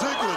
Ziggler.